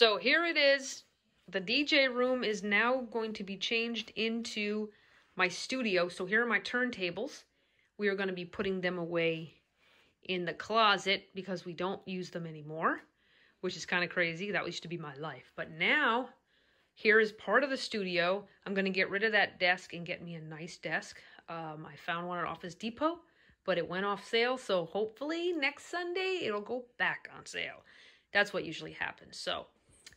So here it is. The DJ room is now going to be changed into my studio. So here are my turntables. We are going to be putting them away in the closet because we don't use them anymore, which is kind of crazy. That used to be my life. But now, here is part of the studio. I'm going to get rid of that desk and get me a nice desk. Um, I found one at Office Depot, but it went off sale. So hopefully next Sunday, it'll go back on sale. That's what usually happens. So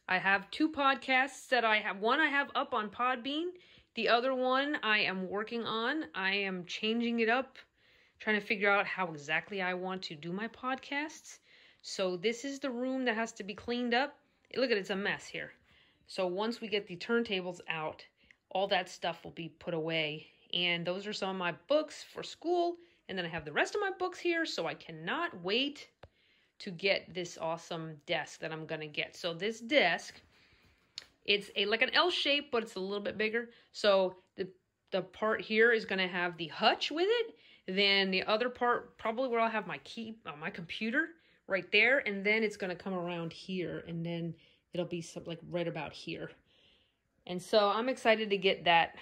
I have two podcasts that I have. One I have up on Podbean. The other one I am working on. I am changing it up, trying to figure out how exactly I want to do my podcasts. So this is the room that has to be cleaned up. Look at it, it's a mess here. So once we get the turntables out, all that stuff will be put away. And those are some of my books for school. And then I have the rest of my books here, so I cannot wait to get this awesome desk that I'm gonna get. So this desk, it's a like an L shape, but it's a little bit bigger. So the the part here is gonna have the hutch with it. Then the other part, probably where I'll have my key, uh, my computer right there. And then it's gonna come around here and then it'll be some, like right about here. And so I'm excited to get that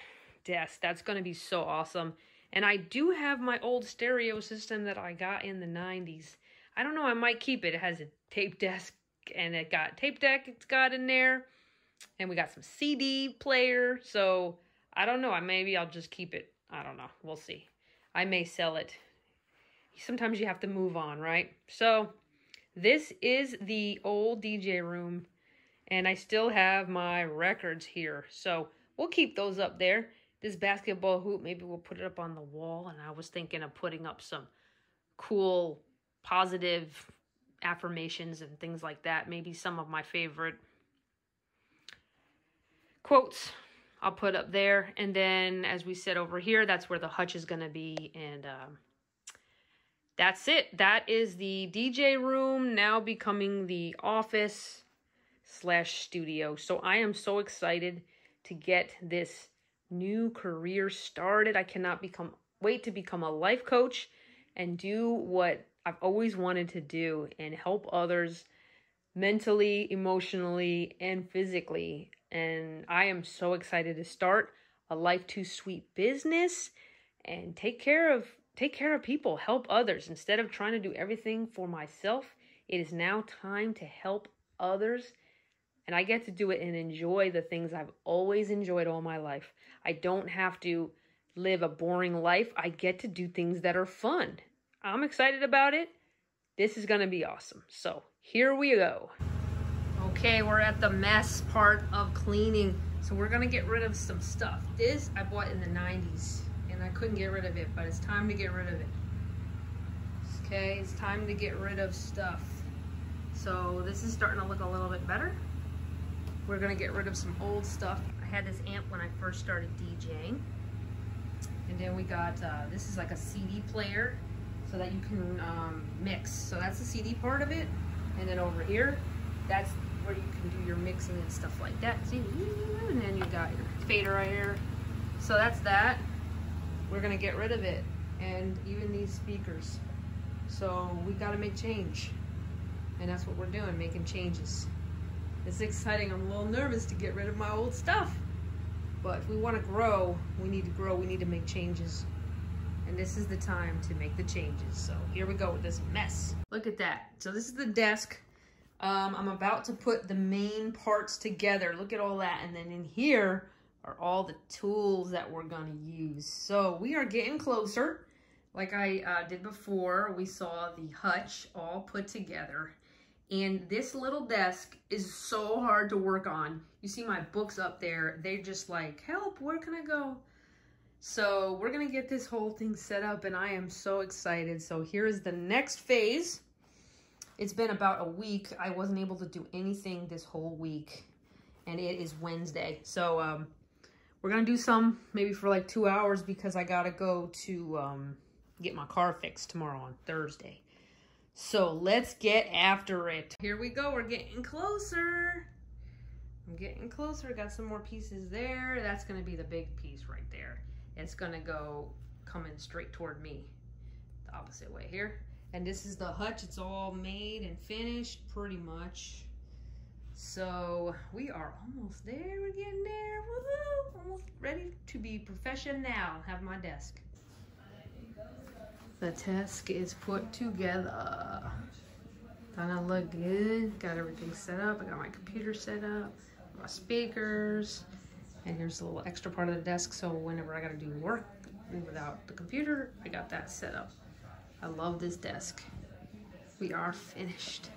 desk. That's gonna be so awesome. And I do have my old stereo system that I got in the 90s I don't know, I might keep it. It has a tape desk and it got tape deck it's got in there. And we got some CD player. So I don't know. I maybe I'll just keep it. I don't know. We'll see. I may sell it. Sometimes you have to move on, right? So this is the old DJ room. And I still have my records here. So we'll keep those up there. This basketball hoop, maybe we'll put it up on the wall. And I was thinking of putting up some cool positive affirmations and things like that. Maybe some of my favorite quotes I'll put up there. And then, as we said over here, that's where the hutch is going to be. And um, that's it. That is the DJ room now becoming the office slash studio. So I am so excited to get this new career started. I cannot become wait to become a life coach and do what I've always wanted to do and help others mentally, emotionally, and physically. And I am so excited to start a Life Too Sweet business and take care of take care of people, help others instead of trying to do everything for myself. It is now time to help others and I get to do it and enjoy the things I've always enjoyed all my life. I don't have to live a boring life. I get to do things that are fun I'm excited about it. This is to be awesome. So here we go. Okay, we're at the mess part of cleaning. So we're to get rid of some stuff. This I bought in the 90s and I couldn't get rid of it, but it's time to get rid of it. Okay, it's time to get rid of stuff. So this is starting to look a little bit better. We're gonna get rid of some old stuff. I had this amp when I first started DJing. And then we got, uh, this is like a CD player so that you can um, mix. So that's the CD part of it. And then over here, that's where you can do your mixing and stuff like that. See, and then you got your fader right here. So that's that. We're gonna get rid of it. And even these speakers. So we gotta make change. And that's what we're doing, making changes. It's exciting. I'm a little nervous to get rid of my old stuff. But if we wanna grow, we need to grow, we need to make changes and this is the time to make the changes. So here we go with this mess. Look at that. So this is the desk. Um, I'm about to put the main parts together. Look at all that. And then in here are all the tools that we're going to use. So we are getting closer. Like I uh, did before, we saw the hutch all put together. And this little desk is so hard to work on. You see my books up there. They're just like, help, where can I go? So we're going to get this whole thing set up and I am so excited. So here is the next phase. It's been about a week. I wasn't able to do anything this whole week and it is Wednesday. So um, we're going to do some maybe for like two hours because I got to go to um, get my car fixed tomorrow on Thursday. So let's get after it. Here we go. We're getting closer. I'm getting closer. Got some more pieces there. That's going to be the big piece right there it's gonna go coming straight toward me the opposite way here and this is the hutch it's all made and finished pretty much So we are almost there. We're getting there. Woo! Almost ready to be professional. Have my desk. The desk is put together. Gonna look good. Got everything set up. I got my computer set up, my speakers, and here's a little extra part of the desk so whenever I gotta do work without the computer I got that set up. I love this desk. We are finished.